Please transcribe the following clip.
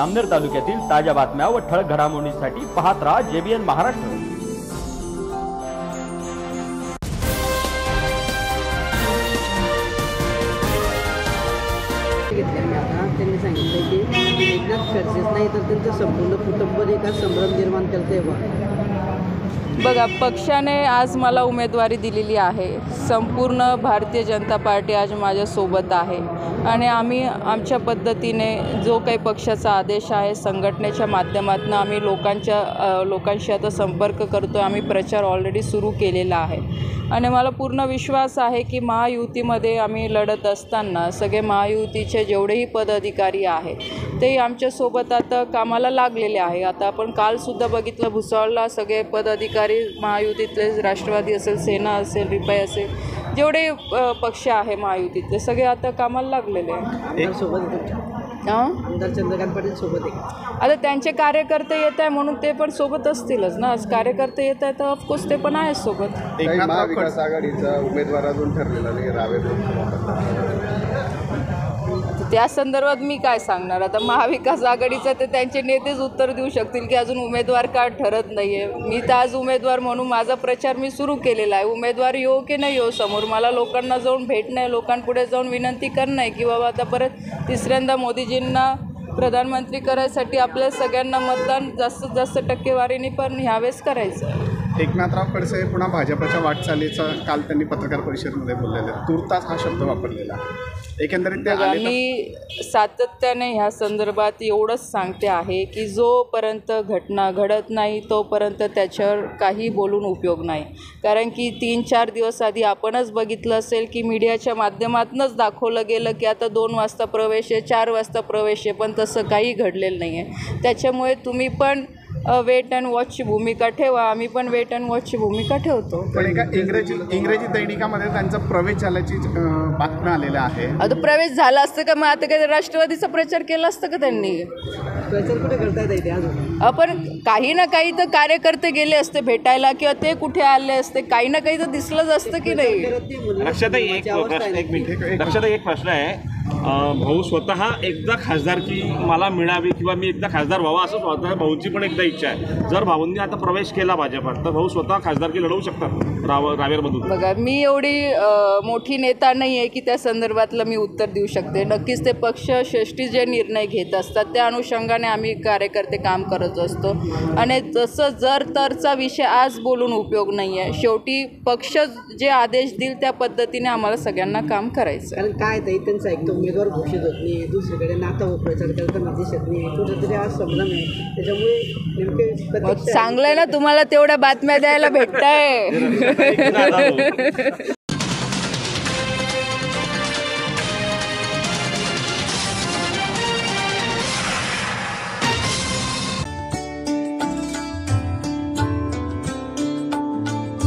अमनेर तालुक्यातील ताज्या बातम्या व ठळक घडामोडींसाठी पाहत राहा जेबीएन महाराष्ट्र. त्यांनी सांगितलं की एकनाथ खर्चेच नाही तर त्यांचं संपूर्ण कुटुंब एका संभ्रम निर्माण केलं तेव्हा. बघा पक्षाने आज मला उमेदवारी दिलेली आहे. संपूर्ण भारतीय जनता पार्टी आज माझ्यासोबत आहे. आणि आम्ही आमच्या पद्धतीने जो काही पक्षाचा आदेश आहे संघटनेच्या माध्यमातून आम्ही लोकांच्या लोकांशी आता संपर्क करतो आम्ही प्रचार ऑलरेडी सुरू केलेला आहे. आणि मला पूर्ण विश्वास आहे की महायुतीमध्ये आम्ही लढत असताना सगळे महायुतीचे जेवढेही पदाधिकारी आहेत ते आमच्यासोबत आता कामाला लागलेले आहे. आता आपण कालसुद्धा बघितलं भुसावळला सगळे पदाधिकारी महायुतीतले राष्ट्रवादी असेल सेना असेल रिपाई असेल जेवढे पक्ष आहे महायुतीतले सगळे आता कामाला लागलेले आहे आमदार सोबत येतो हां आमदार चंद्रकांत पाटील सोबत आहे आता त्यांचे कार्यकर्ते येत आहे म्हणून ते पण सोबत असतीलच ना. आज कार्यकर्ते येत आहे तर ऑफकोर्स ते पण आहेत सोबत. महाविकास आघाडीचा उमेदवार अजून ठरलेला नाही रावेर त्या संदर्भात मी काय सांगणार? आता महाविकास आघाडीचं ते त्यांचे नेतेच उत्तर देऊ शकतील की अजून उमेदवार का ठरत नाही आहे मी तर आज उमेदवार म्हणून माझा प्रचार मी सुरू केलेला आहे. उमेदवार येऊ की नाही येऊ समोर? मला लोकांना जाऊन भेटणं आहे लोकांपुढे जाऊन विनंती करणं आहे. की बाबा आता परत तिसऱ्यांदा मोदीजींना प्रधानमंत्री करायसाठी आपल्या सगळ्यांना मतदान जास्तीत जास्त टक्केवारीने पण ह्यावेळेस करायचं आहे. एकनाथराव खडसे पुन्हा भाजपच्या वाटचालीचा काल त्यांनी पत्रकार परिषदेमध्ये बोललेले तुर्तास हा शब्द वापरलेला एकंदरीत मी सातत्याने ह्या संदर्भात एवढंच सांगते आहे की जोपर्यंत घटना घडत नाही तोपर्यंत त्याच्यावर काही बोलून उपयोग नाही. कारण की तीन चार दिवस आधी आपणच बघितलं असेल की मीडियाच्या माध्यमातूनच दाखवलं गेलं की आता दोन वाजता प्रवेश आहे चार वाजता प्रवेश आहे पण तसं काही घडलेलं नाही आहे. त्याच्यामुळे तुम्ही पण वेट अँड वॉचची भूमिका ठेवा. आम्ही पण वेट अँड वॉचची भूमिका ठेवतो. पण एका इंग्रजी इंग्रजी दैनिकामध्ये त्यांचा प्रवेश झाल्याची अं, बातम्या आलेल्या आहे आता प्रवेश झाला असतं का? मग आता काही राष्ट्रवादीचा प्रचार केला असतं का त्यांनी? प्रचार कुठे करता येते आपण काही ना काही तर कार्यकर्ते गेले असते भेटायला किंवा ते कुठे आले असते काही ना काही तर दिसलंच असतं की नाही? लक्षात एक प्रश्न आहे. भाऊ स्वतः एकदा खासदारकी मला मिळावी किंवा मी एकदा खासदार व्हावा असं स्वतः भाऊची पण एकदा इच्छा आहे. जर भाऊंनी आता प्रवेश केला भाजपात तर भाऊ स्वतः खासदारकी लढवू शकतात राव रावेरमधून. बघा मी एवढी मोठी नेता नाही आहे की त्या संदर्भातलं मी उत्तर देऊ शकते. नक्कीच ते पक्ष श्रेष्ठी जे निर्णय घेत असतात त्या अनुषंगाने आम्ही कार्यकर्ते काम करत असतो. आणि जसं जर तरचा विषय आज बोलून उपयोग नाही आहे शेवटी पक्ष जे आदेश देईल त्या पद्धतीने आम्हाला सगळ्यांना काम करायचं. कारण काय त्यांचा एक तर उमेदवार घोषित होत नाही दुसरीकडे नाता व प्रचार करताना दिसत नाही कुठेतरी आज संभ्रम आहे. त्याच्यामुळे नेमके चांगलं आहे ना तुम्हाला तेवढ्या बातम्या द्यायला भेटताय.